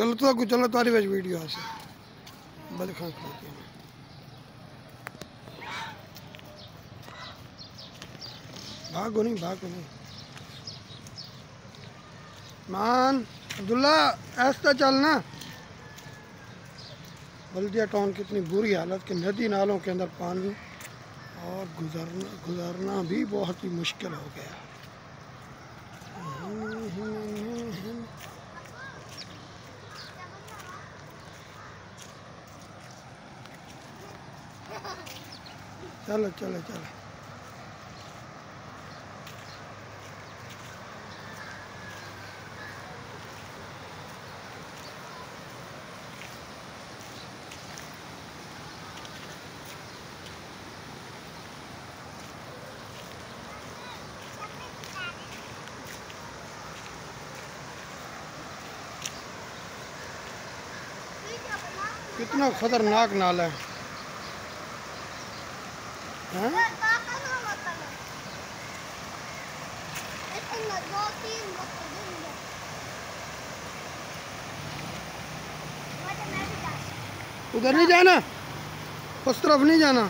چلو تو کو چلو تاری ویج ویڈیو آسے بد خان کھلاتی بھاگو نہیں بھاگو نہیں۔ مان، عبداللہ، ایسا چلنا بلدیہ ٹاؤن کی اتنی بری حالت کہ ندی نالوں کے اندر پانی اور گزرنا گزرنا بھی بہت ہی مشکل ہو گیا۔ چلو چلو چلو۔ کتنا خطرناک نالا ہے۔ ادھر نہیں جانا؟ اس طرف نہیں جانا۔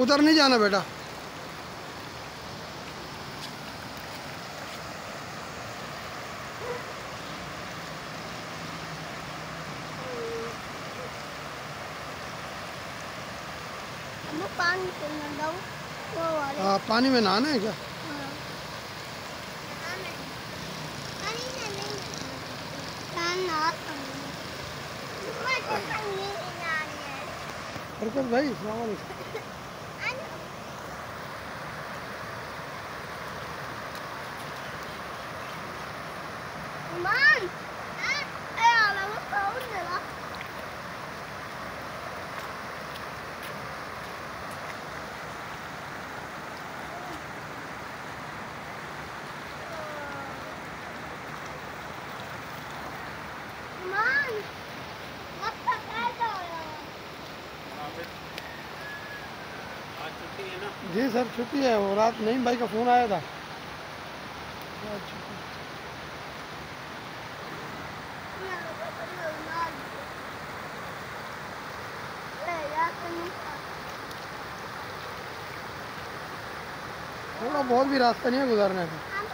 ادھر نہیں جانا بیٹا پانی پینا دو وہ والے ہاں پانی میں نہانا ہے کیا؟ حرکت بھائی السلام علیکم۔ جی سر، چھٹی ہے۔ وہ رات نعیم بھائی کا فون آیا تھا۔ تھوڑا بہت بھی راستہ نہیں ہے گزارنے کا۔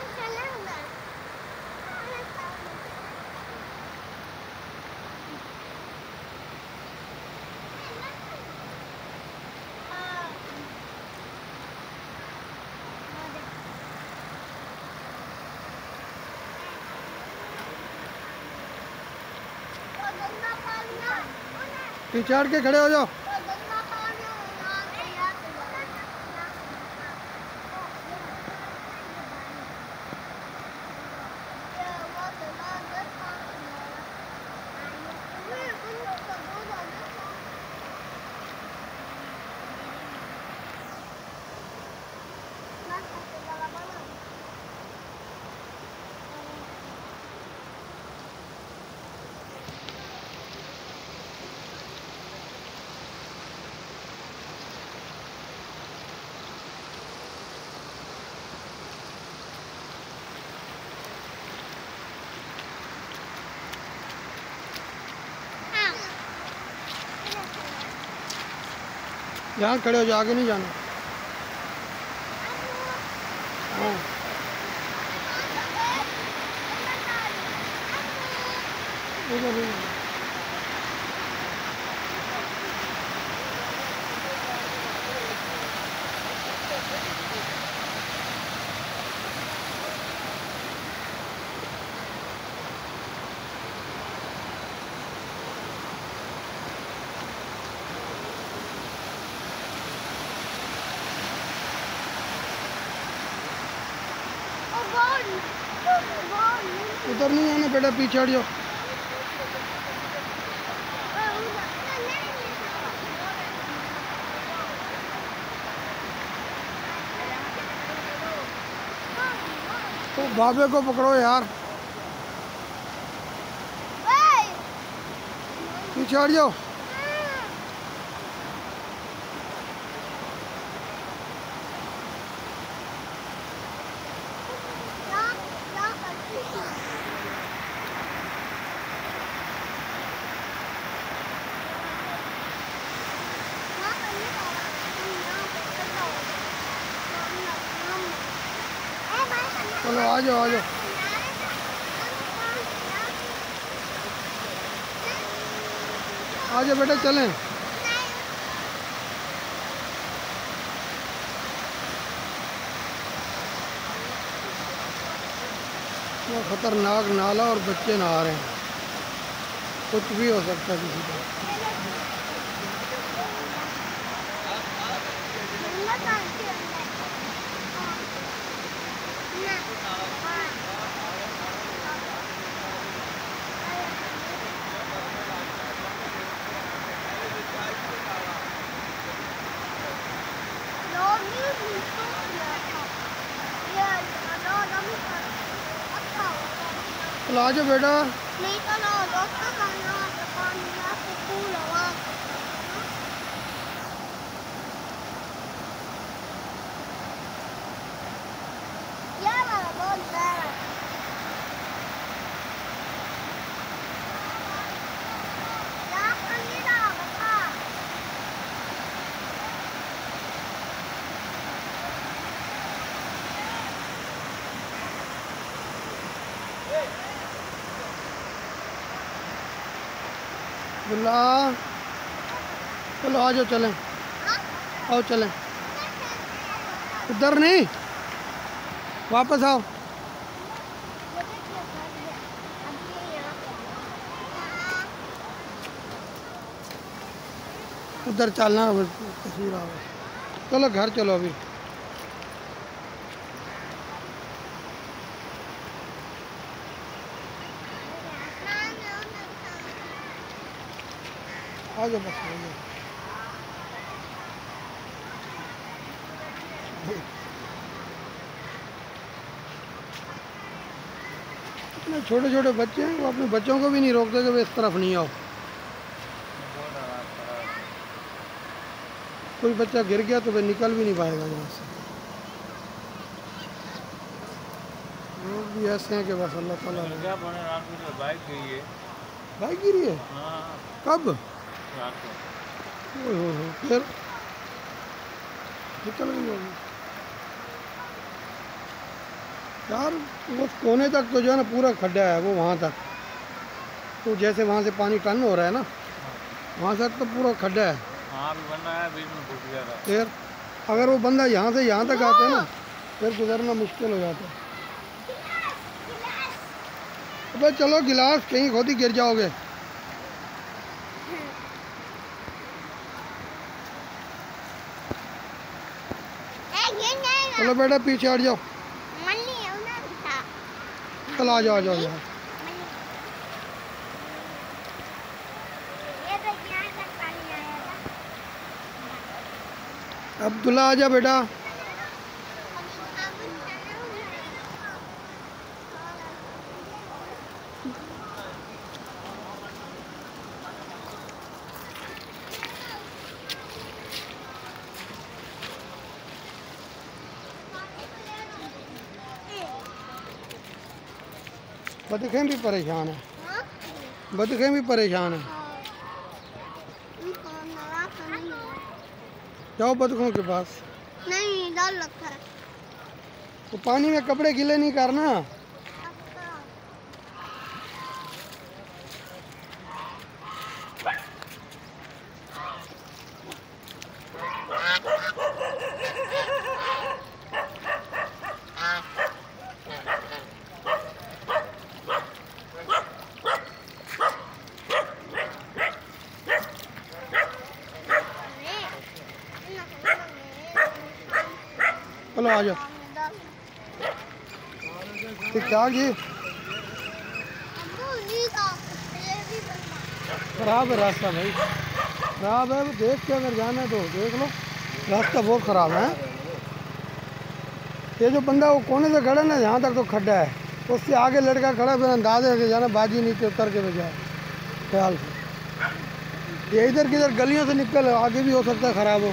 پیچھے ہٹ کے کھڑے ہو جاؤ۔ یہاں کھڑے ہو جا آگے نہیں جانا۔ ہاں۔ ادھر نہیں جانا۔ ادھر نہیں آنا بیٹا، پیچھے ہٹ جاؤ۔ تو بابے کو پکڑو یار۔ پیچھے ہٹ جاؤ۔ چلو آ جاؤ آ جاؤ آ جاؤ بیٹا چلیں وہ خطرناک نالا اور بچے نہا رہے ہیں کچھ بھی ہو سکتا ہے کسی کو لا آ بیٹا۔ نہیں تو بلا۔ چلو آ جاؤ، چلیں۔ آؤ، چلیں۔ ادھر نہیں۔ واپس آؤ۔ ادھر چلنا، تصویر آ چلو، گھر چلو ابھی۔ آ جاؤ بس اتنے چھوٹے چھوٹے بچے ہیں وہ اپنے بچوں کو بھی نہیں روکتے کہ وہ اس طرف نہیں آؤ کوئی بچہ گر گیا تو وہ نکل بھی نہیں پائے گا یہاں سے لوگ بھی ایسے ہیں کہ بس اللہ تعالیٰ بائک گئی ہے بائک گری ہے کب پھر نکل گئی ہوگی یار اس کونے تک تو جو ہے نا پورا کھڈا ہے وہ وہاں تک تو جیسے وہاں سے پانی ٹن ہو رہا ہے نا وہاں تک تو پورا کھڈا ہے پھر اگر وہ بندہ یہاں سے یہاں تک آتا ہے نا پھر گزرنا مشکل ہو جاتا ہے ابے چلو گلاس کہیں خود ہی گر جاؤ گے چلو بیٹا پیچھے ہٹ جاؤ چل آ جاؤ آ جاؤ عبداللہ آ جا بیٹا بدخیں بھی پریشان ہیں۔ بدخیں بھی پریشان ہیں۔ جاؤ بدخوں کے پاس۔ نہیں ڈر لگتا ہے۔ تو پانی میں کپڑے گیلے نہیں کرنا۔ چلو آ جاؤ ٹھیک ٹھاک جی خراب ہے راستہ بھائی۔ خراب ہے، دیکھ کے اگر جانا ہے تو دیکھ لو۔ راستہ بہت خراب ہے۔ یہ جو بندہ وہ کونے سے کھڑا نا، یہاں تک تو کھڈا ہے۔ اس سے آگے لڑکا کھڑا ہے، پھر اندازے کہ جانا باجی نیچے اتر کے بجائے۔ خیال سے۔ یہ ادھر کدھر گلیوں سے نکل، آگے بھی ہو سکتا ہے خراب ہو۔